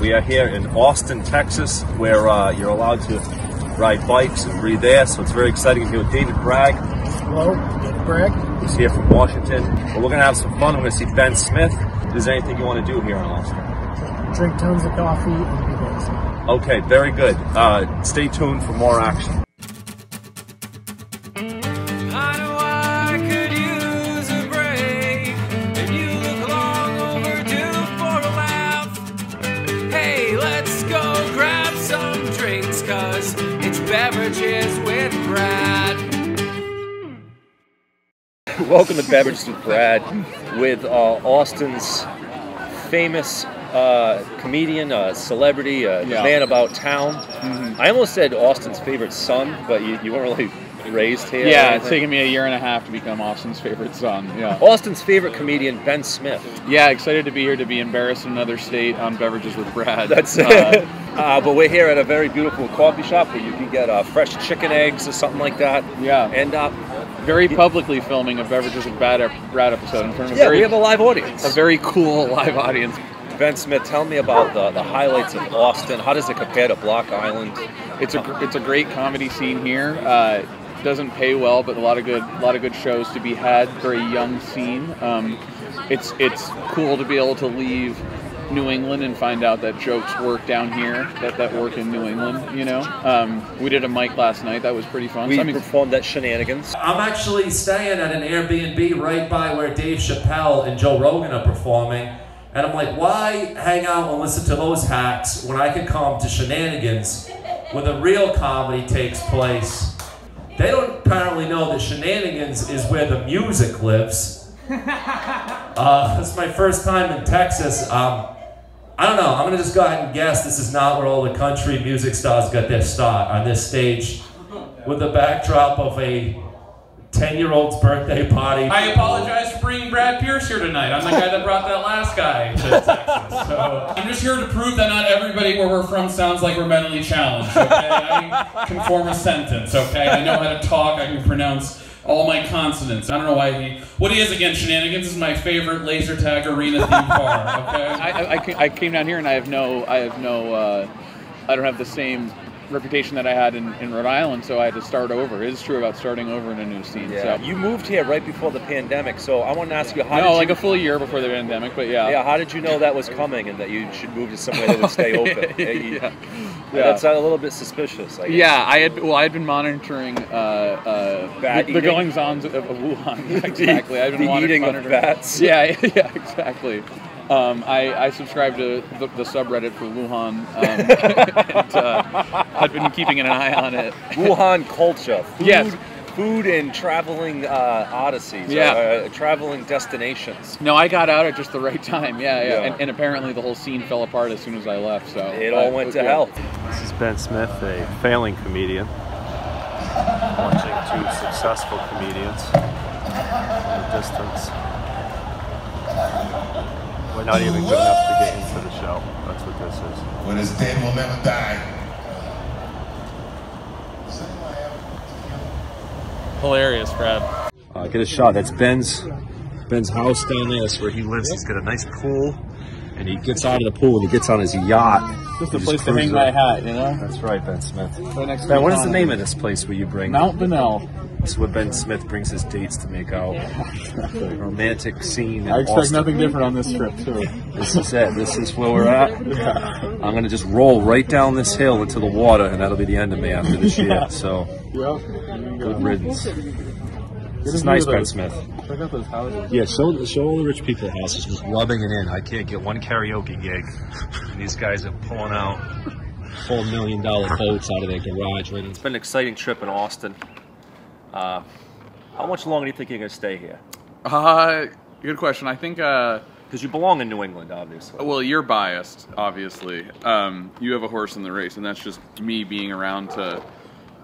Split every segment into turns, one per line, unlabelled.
We are here in Austin, Texas, where uh, you're allowed to ride bikes and breathe air. So it's very exciting. Here with David Bragg.
Hello, David Bragg.
He's here from Washington. But we're going to have some fun. We're going to see Ben Smith. Is there anything you want to do here in Austin.
Drink tons of coffee and be lazy.
Okay, very good. Uh, stay tuned for more action.
Beverages with Brad.
Welcome to Beverages with Brad with uh, Austin's famous uh, comedian, uh, celebrity, uh,
Yeah.
man about town. I almost said Austin's favorite son, but you, you weren't really raised here.
Yeah, it's taken me a year and a half to become Austin's favorite son. Yeah.
Austin's favorite comedian, Ben Smith.
Yeah, excited to be here to be embarrassed in another state on Beverages with Brad.
That's
Uh,
it. Uh, but we're here at a very beautiful coffee shop where you can get uh, fresh chicken eggs or something like that.
Yeah.
And uh,
very publicly filming a Beverages with Brad, Brad episode in front of
yeah,
very,
we have a live audience.
a very cool live audience.
Ben Smith, tell me about the, the highlights of Austin. How does it compare to Block Island?
It's a it's a great comedy scene here. Uh, doesn't pay well, but a lot of good a lot of good shows to be had. Very young scene. Um, it's it's cool to be able to leave New England and find out that jokes work down here that, that work in New England. You know, um, we did a mic last night. That was pretty fun.
We
So, I mean,
performed at Shenanigans.
I'm actually staying at an Airbnb right by where Dave Chappelle and Joe Rogan are performing. And I'm like, why hang out and listen to those hacks when I can come to Shenanigans where the real comedy takes place? They don't apparently know that Shenanigans is where the music lives. Uh, this is my first time in Texas. Um, I don't know. I'm gonna just go ahead and guess this is not where all the country music stars got their start on this stage, with the backdrop of a 10-year-old's birthday party.
I apologize for bringing Brad Pierce here tonight. I'm the guy that brought that last guy to Texas. So I'm just here to prove that not everybody where we're from sounds like we're mentally challenged. Okay, I can form a sentence. Okay, I know how to talk. I can pronounce all my consonants. I don't know why he. What he is again? Shenanigans is my favorite laser tag arena theme park. Okay.
I, I, I I came down here and I have no I have no uh, I don't have the same reputation that I had in, in Rhode Island, so I had to start over. It is true about starting over in a new scene. So.
You moved here right before the pandemic, so I want to ask you how
no,
did
like
you,
a full year before the pandemic, but yeah.
yeah, how did you know that was coming and that you should move to somewhere that would stay open? Yeah,
yeah.
That's a little bit suspicious. I guess.
Yeah, I had well, I had been monitoring uh, uh,
Bat
the, the goings ons of, of Wuhan. exactly, I've been
the eating of
monitoring.
bats.
Yeah, yeah, exactly. Um, I, I subscribe to the, the subreddit for Wuhan, um, and uh, I've been keeping an eye on it.
Wuhan culture. Food,
Yes.
Food and traveling uh, odysseys.
Yeah.
Uh, traveling destinations.
No, I got out at just the right time. Yeah, yeah.
Yeah.
And, and apparently the whole scene fell apart as soon as I left. So
It
uh,
all went
was
to
good.
hell. This is Ben Smith, a failing comedian, watching two successful comedians in the distance. We're not even good enough to get into the show. That's what this is.
What is dead will never die.
Hilarious, Brad.
Uh, get a shot. That's Ben's Ben's house down there. That's where he lives. He's got a nice pool, and he gets out of the pool and he gets on his yacht.
Just a place to hang my hat, you know.
That's right, Ben Smith.
Right next
Ben, what is the name of this place where you bring?
Mount Bonnell.
This is where Ben Smith brings his dates to make out. Romantic scene.
I expect
Austin.
nothing different on this trip too.
This is it. This is where we're at. I'm gonna just roll right down this hill into the water, and that'll be the end of me after this year. So good riddance. This is nice, Ben Smith.
Check out those houses.
Yeah, show show all the rich people houses just rubbing it in. I can't get one karaoke gig. And these guys are pulling out full million dollar boats out of their garage. Right? It's been an exciting trip in Austin. Uh, how much longer do you think you're gonna stay here?
Uh, good question. I think. Uh,
Because you belong in New England, obviously.
well, you're biased, obviously. Um, you have a horse in the race, and that's just me being around to.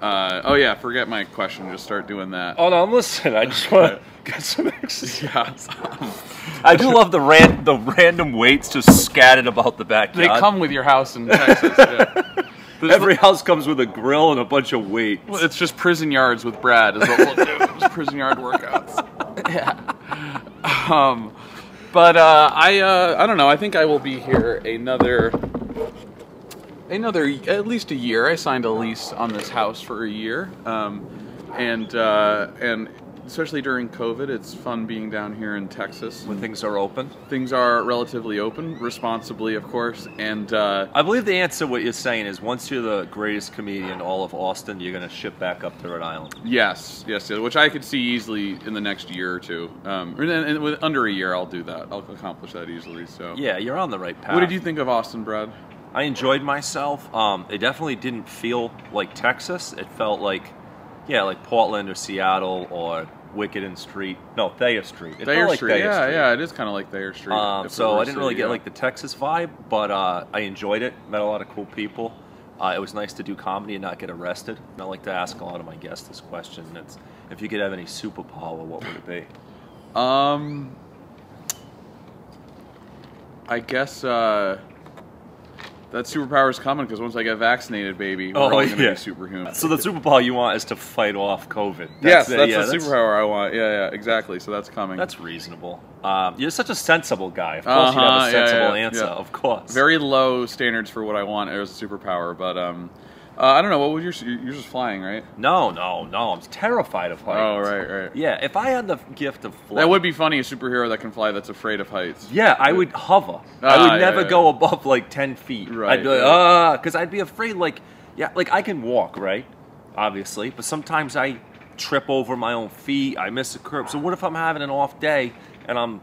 Uh, oh yeah, forget my question. Just start doing that.
Oh no, I'm listening. I just want to get some exercise.
Yeah.
I do love the ran- the random weights just scattered about the backyard.
they come with your house in Texas. yeah. There's
Every house comes with a grill and a bunch of weights.
Well, It's just prison yards with Brad is what we'll do. Just prison yard workouts. Yeah. Um, but uh, I uh, I don't know. I think I will be here another another at least a year. I signed a lease on this house for a year, um, and uh, and especially during COVID, it's fun being down here in Texas.
When things are open.
Things are relatively open, responsibly, of course, and uh,
I believe the answer to what you're saying is once you're the greatest comedian in all of Austin, you're gonna ship back up to Rhode Island.
yes, yes, yes, which I could see easily in the next year or two. Um, and, and with under a year, I'll do that. I'll accomplish that easily. So,
Yeah, you're on the right path.
What did you think of Austin, Brad?
I enjoyed myself. Um, it definitely didn't feel like Texas. It felt like, yeah, like Portland or Seattle or Wickenden Street. No, Thayer Street. It
Thayer
like
Street.
Thayer
yeah,
Street.
yeah, it is kind of like Thayer Street.
Um, so I didn't really
city,
get
yeah.
like the Texas vibe, but uh, I enjoyed it. Met a lot of cool people. Uh, it was nice to do comedy and not get arrested. And I like to ask a lot of my guests this question. It's if you could have any superpower, what would it be?
Um, I guess uh, that superpower is coming because once I get vaccinated, baby, we're
Oh,
all going to
yeah.
be superhuman.
So the superpower you want is to fight off COVID.
yes,
it.
that's
Yeah,
the superpower I want. Yeah, yeah, exactly. So that's coming.
That's reasonable. Um, you're such a sensible guy. Of course, you have
Uh-huh,
a
yeah,
sensible
yeah,
answer.
yeah.
Of course.
very low standards for what I want as a superpower, but um, uh, I don't know. What would yours? Yours is flying, right?
No, no, no. I'm terrified of heights.
Oh, right, right.
Yeah, if I had the gift of flight,
That would be funny. A superhero that can fly that's afraid of heights.
Yeah, I would hover. I
Ah,
would
yeah,
never
yeah.
go above like ten feet.
Right,
I'd be like, ah, because I'd be afraid. Like, yeah, like I can walk, right? Obviously, but sometimes I trip over my own feet. I miss a curb. So what if I'm having an off day and I'm,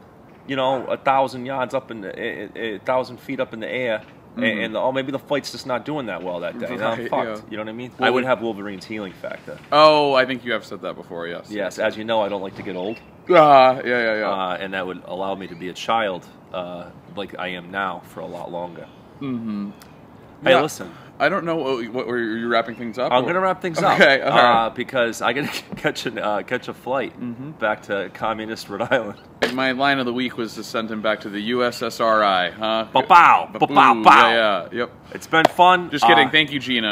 you know, a thousand yards up in the, a, a- a thousand feet up in the air, and, and oh, maybe the flight's just not doing that well that day. Then I'm
Mm-hmm.
Fucked.
yeah.
You know what I mean? I would have Wolverine's healing factor.
Oh, I think you have said that before. Yes.
Yes, as you know, I don't like to get old.
Ah, yeah, yeah, yeah.
uh, and that would allow me to be a child uh, like I am now for a lot longer. Mm-hmm. Hey,
Yeah.
listen,
I don't know. What, what were you wrapping things up?
I'm
or-
gonna wrap things up
Okay, right.
uh, because I gotta catch an, uh, catch a flight
Mm-hmm.
back to communist Rhode Island.
My line of the week was to send him back to the USSRI, huh?
Ba-pow,
Ba-boo,
ba-pow, pow.
Yeah, yeah, yep.
It's been fun.
Just kidding.
Uh,
Thank you, Gina.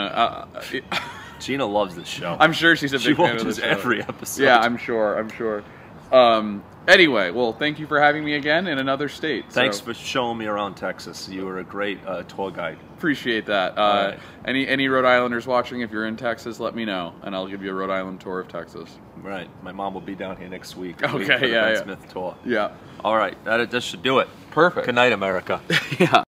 Uh, uh,
Gina loves this show.
I'm sure she's a
She
big fan of
watches
the show.
every episode.
Yeah, I'm sure. I'm sure. Um, anyway, well, thank you for having me again in another state.
Thanks
so
for showing me around Texas. You were a great uh, tour guide.
appreciate that. Uh,
right.
Any any Rhode Islanders watching, if you're in Texas, let me know, and I'll give you a Rhode Island tour of Texas.
Right. My mom will be down here next week.
Okay,
waiting for the
yeah,
Ben
yeah.
Smith tour.
Yeah.
All right. That, that should do it.
Perfect.
Good night, America.
yeah.